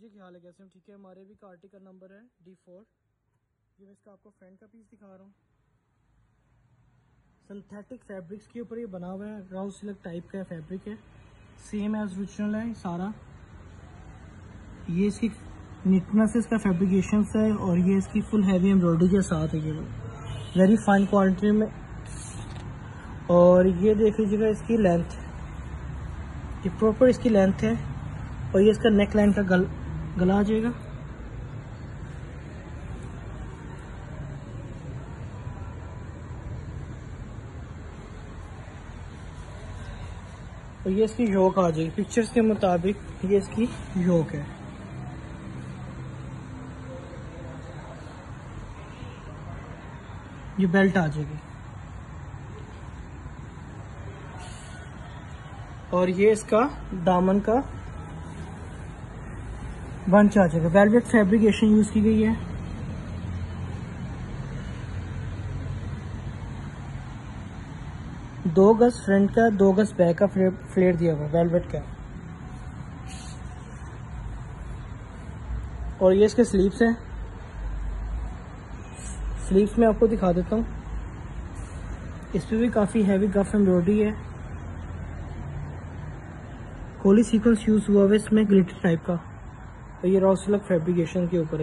जी, क्या हाल है? कैसे ठीक है, हमारे भी कार्टी का नंबर है डी फोर ये मैं इसका आपको फ्रंट का पीस दिखा रहा हूँ। सिंथेटिक फैब्रिक्स के ऊपर ये बना हुआ है। राउंड सिल्क टाइप का फैब्रिक है। सेम एज ओरिजिनल है, सारा। ये इसकी नीटनेस इसका फैब्रिकेशन है और ये इसकी फुल हैवी एम्ब्रॉयडरी के साथ है ये वेरी फाइन क्वालिटी में। और ये देख लीजिएगा इसकी लेंथ ये प्रॉपर इसकी लेंथ है। और ये इसका नेक लाइन का गल गला आ जाएगा। और ये इसकी योक आ जाएगी। पिक्चर्स के मुताबिक ये इसकी योक है। ये बेल्ट आ जाएगी। और ये इसका दामन का बंच आ जाएगा वेलवेट फैब्रिकेशन यूज़ की गई है। दो गज फ्रंट का, दो गज बैक का फ्लेयर दिया हुआ वेलवेट का। और ये इसके स्लीव्स हैं। स्लीव्स में आपको दिखा देता हूँ। इस पर भी काफ़ी हैवी गफ एम्ब्रॉयडरी है। कोली सीक्वेंस यूज़ हुआ है इसमें ग्लिटर टाइप का। तो ये रॉ सिल्क फैब्रिकेशन के ऊपर है।